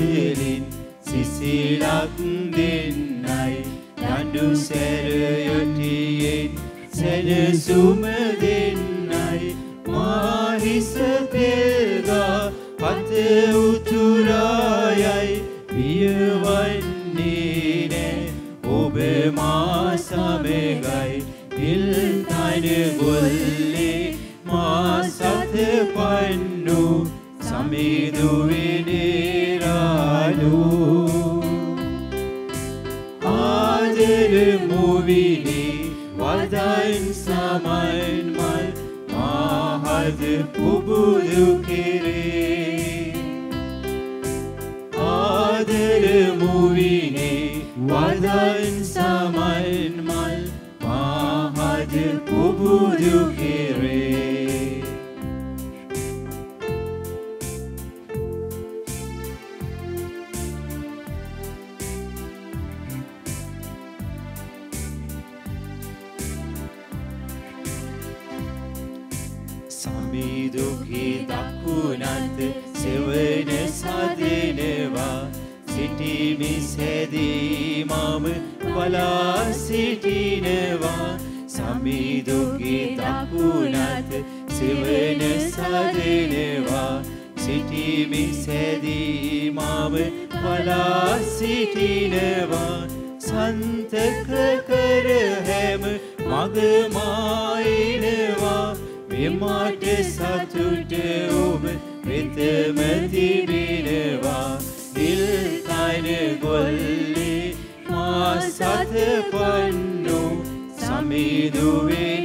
Speaker 1: සිසිලින් සිසිලත් දෙන්නයි. නඩු සැරයටියෙන් සැනසුමේ මගමායිනවා. මෙමාට සතුට ඔබ වෙතම තිබෙනවා. නිල්තන ගොල්ලේ මා සත පන්නු සමිදුවේ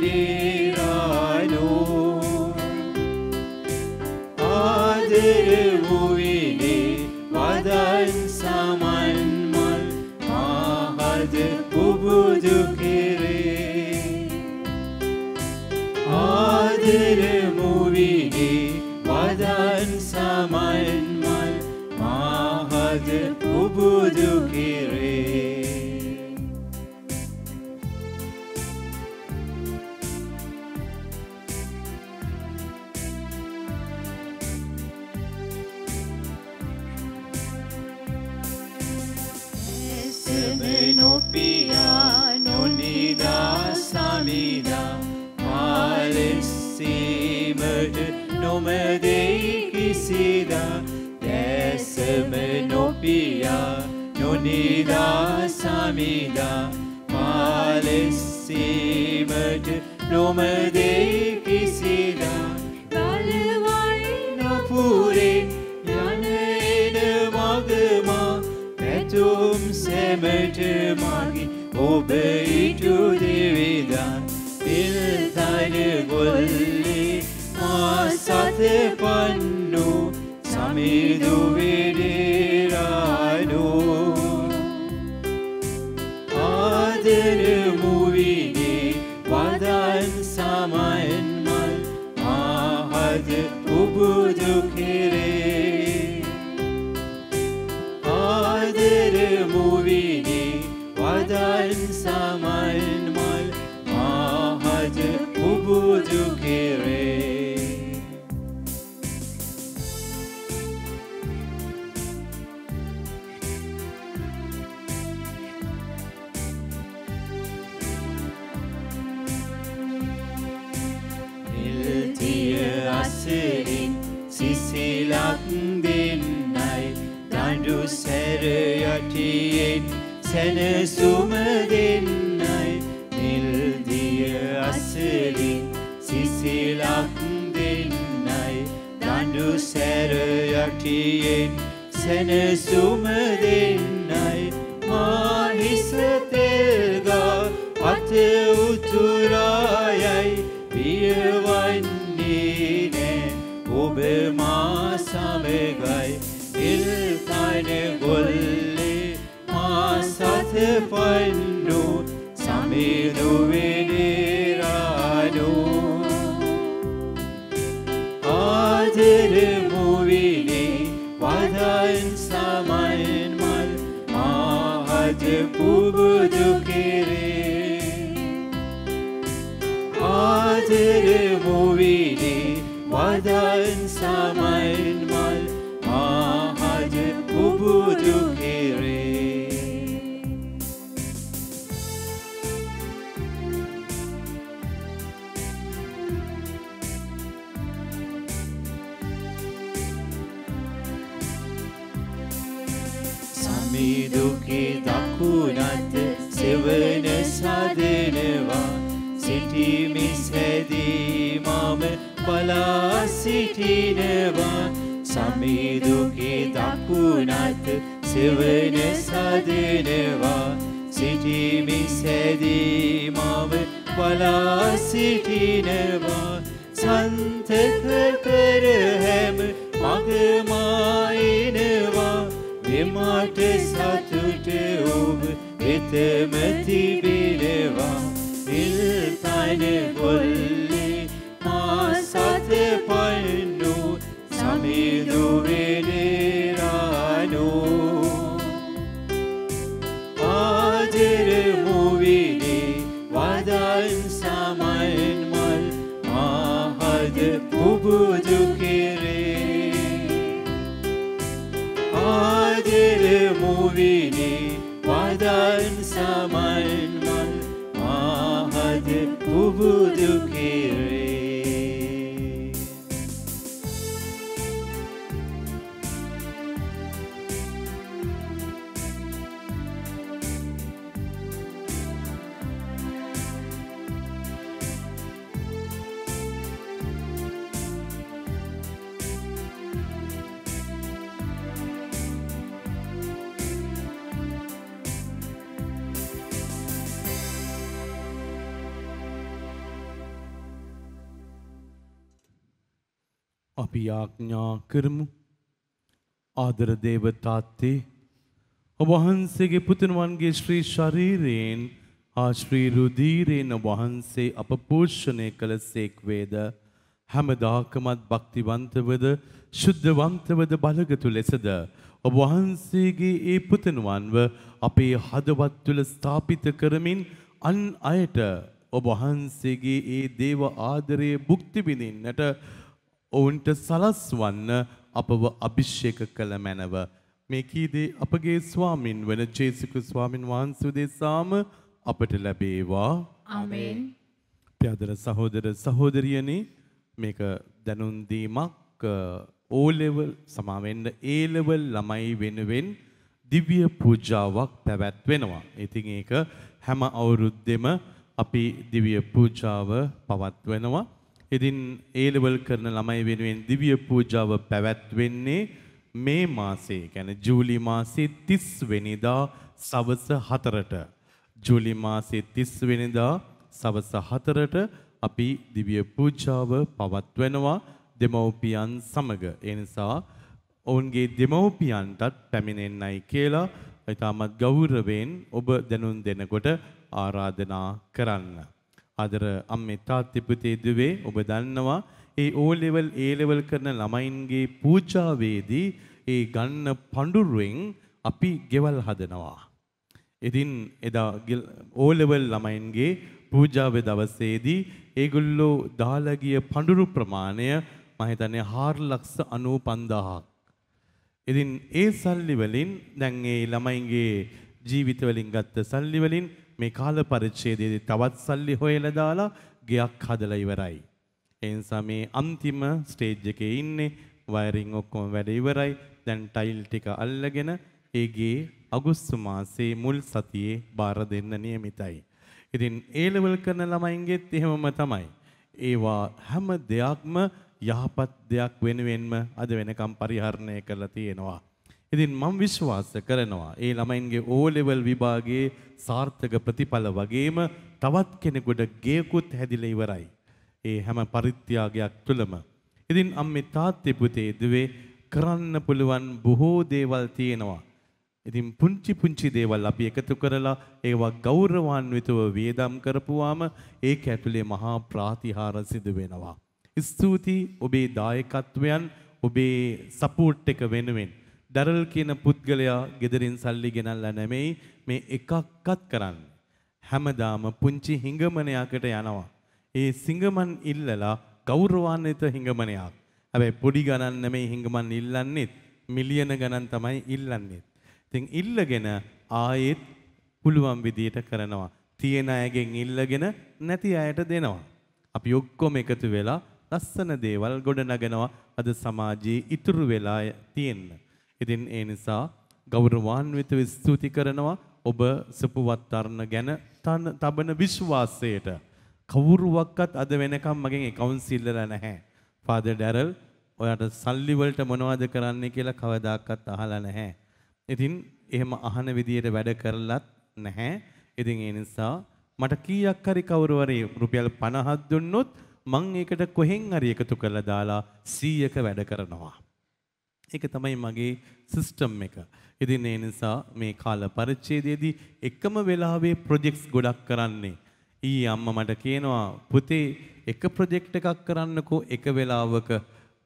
Speaker 1: සැමට මගේ ඔබ ඉටු දෙවිදා. පිල්තන ගොල්ලේ ආසත පන්නු සමිදුවෙන
Speaker 2: අපි යාඥා කරමු. ආදර දේව තාත්තේ ඔබ වහන්සේගේ පුතුණුවන්ගේ ශ්‍රී ශරීරයෙන් ආ ශ්‍රී රුධීරයෙන් ඔබ වහන්සේ අප පෝෂණය කළසේක් වේද? හැමදාකමත් භක්තිවන්තවද ශුද්ධවන්තවද බලගතු ලෙසද? ඔබ වහන්සේගේ ඒ පුතනුවන්ව අපේ හදවත් තුළ ස්ථාපිත කරමින් අන් අයට ඔබ වහන්සේගේ ඒ දේව ආදරය භුක්ති විඳින්නට ඔවුන්ට සලස්වන්න අපව අභිෂේක කළ මැනව මේ කීදේ අපගේ ස්වාමින් වන ජේසුකු ස්වාමින් වහන්සේ දෙසාම අපට ලැබේවා
Speaker 4: ආමේන්
Speaker 2: ප්‍රියදර සහෝදර සහෝදරියනි මේක දැනුම් දීමක් O level සමාවෙන්න A level ළමයි වෙනුවෙන් දිව්‍ය පූජාවක් පැවැත්වෙනවා. ඉතින් ඒක හැම අවුරුද්දෙම අපි දිව්‍ය පූජාව පවත්වනවා. ඉතින් A level කරන ළමයි වෙනුවෙන් දිව්‍ය පූජාව පැවැත්වෙන්නේ මේ මාසේ කියන්නේ ජූලි මාසේ 30 වෙනිදා සවස් 4ට ජූලි මාසේ 30 වෙනිදා සවස් 4ට අපි දිව්‍ය පූජාව පවත්වනවා දෙමව්පියන් සමග. ඒ නිසා ඔවුන්ගේ දෙමව්පියන්ටත් පැමිණෙන්නයි කියලා ඉතාමත් ගෞරවයෙන් ඔබ දැනුම් දෙනකොට ආරාධනා කරන්න. අදර අම්මේ තාත්ති පුතේ දුවේ ඔබ දන්නවා ඒ O level A level කරන ළමයින්ගේ පූජාවේදී ඒ ගන්න පඳුරුවෙන් අපි ගෙවල් හදනවා. ඉතින් එදා O level ළමයින්ගේ පූජාවේ දවසේදී ඒගොල්ලෝ දාලා ගිය පඳුරු ප්‍රමාණය මම හිතන්නේ 495000ක්. ඉතින් ඒ සල්ලි වලින් දැන් ඒ ළමයින්ගේ ජීවිත වලින් ගත්ත සල්ලි වලින් මේ කාල පරිච්ඡේදයේදී තවත් සල්ලි හොයලා දාලා ගෙයක් හදලා ඉවරයි. ඒ නිසා මේ අන්තිම ස්ටේජ් එකේ ඉන්නේ වයරින් ඔක්කොම වැඩ ඉවරයි. දැන් ටයිල් ටික අල්ලගෙන ඒ ගේ අගෝස්තු මාසේ මුල් සතියේ බාර දෙන්න නියමිතයි. ඉතින් ඒ ලෙවල් කරන ළමයින්ගෙත් එහෙමම තමයි. ඒවා හැම දෙයක්ම යහපත් දෙයක් වෙනුවෙන්ම අද වෙනකම් පරිහරණය කරලා තියෙනවා. ඉතින් මම විශ්වාස කරනවා ඒ ළමයින්ගේ O level විභාගයේ සාර්ථක ප්‍රතිඵල වගේම තවත් කෙනෙකුට ගේකුත් හැදිලා ඉවරයි. ඒ හැම පරිත්‍යාගයක් තුළම. ඉතින් අම්මේ තාත්තේ පුතේ දුවේ කරන්න පුළුවන් බොහෝ දේවල් තියෙනවා. ඉතින් පුංචි පුංචි දේවල් අපි එකතු කරලා ඒවා ගෞරවාන්විතව වියදම් කරපුවාම ඒක ඇතුලේ මහා ප්‍රාතිහාර සිදු වෙනවා. ස්තුතියි ඔබේ දායකත්වයන් ඔබේ සපෝට් එක වෙනුවෙන්. දරල් කියන පුද්ගලයා ගෙදරින් සල්ලි ගෙනල්ලා නෙමෙයි මේ එකක්වත් කරන්නේ. හැමදාම පුංචි හිඟමනයකට යනවා. ඒ සිඟමන් ඉල්ලලා ගෞරවාන්විත හිඟමනයක්. හැබැයි පොඩි ගණන් නෙමෙයි හිඟමන් ඉල්ලන්නේත් මිලියන ගණන් තමයි ඉල්ලන්නේ. ඉතින් ඉල්ලගෙන ආයෙත් පුළුවන් විදියට කරනවා. තියෙන අයගෙන් ඉල්ලගෙන නැති අයට දෙනවා. අපි ඔක්කොම එකතු වෙලා ලස්සන දේවල් ගොඩනගනවා අද සමාජයේ ඉතුරු වෙලා තියෙන්න. ඉතින් ඒ නිසා ගෞරවාන්විතව ස්තුති කරනවා ඔබ සුපුවත් තරණ ගැන තබන විශ්වාසයට. කවුරුවක්වත් අද වෙනකම් මගෙන් එකවුන්ට් ඉල්ලලා නැහැ. ෆාදර් ඩැරල් ඔයාට සල්ලි වලට මොනවද කරන්න කියලා කවදාකවත් අහලා නැහැ. ඉතින් එහෙම අහන විදියට වැඩ කරලත් නැහැ. ඉතින් ඒ නිසා මට කීයක් හරි කවුරු හරි රුපියල් 50ක් දුන්නොත් මං ඒකට කොහෙන් හරි එකතු කරලා දාලා 100ක වැඩ කරනවා. ඒක තමයි මගේ සිස්ටම් එක. ඉතින් ඒ නිසා මේ කාල පරිච්ඡේදයේදී එකම වෙලාවේ ප්‍රොජෙක්ට්ස් ගොඩක් කරන්නේ. ඊ අම්මා මට කියනවා පුතේ එක ප්‍රොජෙක්ට් එකක් කරන්නකෝ එක වෙලාවක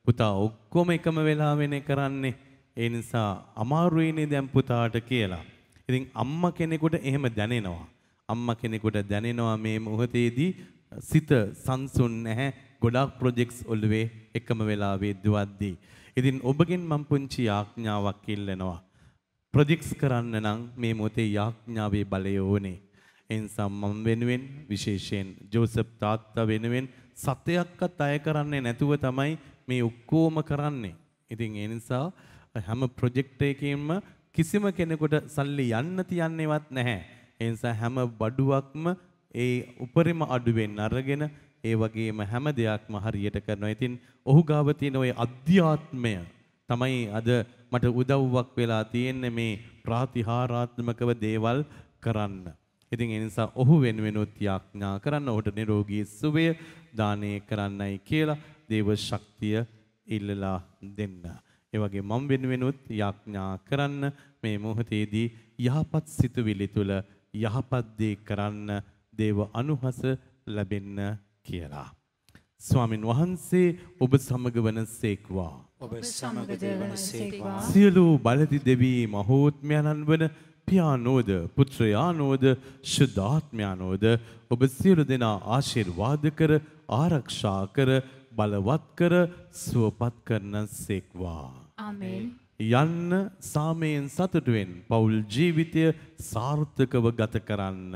Speaker 2: පුතා ඔක්කොම එකම වෙලාවෙනේ කරන්නේ. ඒ නිසා අමාරුයිනේ දැන් පුතාට කියලා. ඉතින් අම්මා කෙනෙකුට එහෙම දැනෙනවා. අම්මා කෙනෙකුට දැනෙනවා මේ මොහොතේදී සිත සංසුන් නැහැ ගොඩාක් ප්‍රොජෙක්ට්ස් ඔළුවේ එකම වෙලාවේ දුවද්දී. ඉතින් ඔබගෙන් මම පුංචි යාඥාවක් ඉල්ලනවා. ප්‍රොජෙක්ට්ස් කරන්න නම් මේ මොහොතේ යාඥාවේ බලය ඕනේ. ඒ නිසා මම වෙනුවෙන් විශේෂයෙන් ජෝසප් තාත්තා වෙනුවෙන් සතයක්වත් අය කරන්නේ නැතුව තමයි මේ ඔක්කොම කරන්නේ. ඉතින් ඒ නිසා හැම ප්‍රොජෙක්ට් එකකින්ම කිසිම කෙනෙකුට සල්ලි යන්න තියන්නේවත් නැහැ. ඒ නිසා හැම බඩුවක්ම ඒ උපරිම අඩුවෙන් අරගෙන ඒ වගේම හැම දෙයක්ම හරියට කරනවා. ඉතින් ඔහු ගාව තියෙන ওই අධ්‍යාත්මය තමයි අද මට උදව්වක් වෙලා තියෙන්නේ මේ ප්‍රාතිහාරාත්මකව දේවල් කරන්න. ඉතින් ඒ නිසා ඔහු වෙනුවෙනුත් යාඥා කරන්න ඔහුට නිරෝගී සුවය දානය කරන්නයි කියලා දේව ශක්තිය ඉල්ලලා දෙන්න. ඒ වගේ මම වෙනුවෙනුත් යාඥා කරන්න මේ මොහොතේදී යහපත් සිතුවිලි තුල යහපත් දේ කරන්න දේව අනුහස ලැබෙන්න කියලා. ස්වාමින් වහන්සේ ඔබ සමග වන සේක්වා.
Speaker 1: ඔබ සමගද වනසේක්වා
Speaker 2: සියලු බලති දෙවී මහෝත්මයණන් වන පියානෝද පුත්‍රයානෝද ශුද්ධාත්මයානෝද ඔබ සියලු දෙනා ආශිර්වාද කර ආරක්ෂා කර බලවත් කර සුවපත් කරන සේක්වා.
Speaker 4: ආමේන්.
Speaker 2: යන්න සාමයෙන් සතුටුවෙන් පවුල් ජීවිතය සාර්ථකව ගත කරන්න.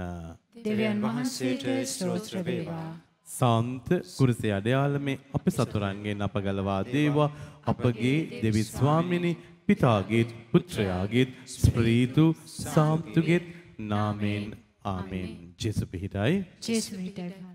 Speaker 4: දෙවියන් වහන්සේට ස්තෝත්‍ර වේවා.
Speaker 2: සාන්ත කුරුසේ අඩයාලමේ අප සතුරන්ගෙන් අප ගලවා දේවා. අපගේ දෙවි ස්වාමිනි පිතාගේත් පුත්‍රයාගේත් ස්ප්‍රීතු සාම්තුගෙත් නාමෙන් ආමෙන්. ජෙසු පිහිටයි.
Speaker 4: ජේසු හිටයි.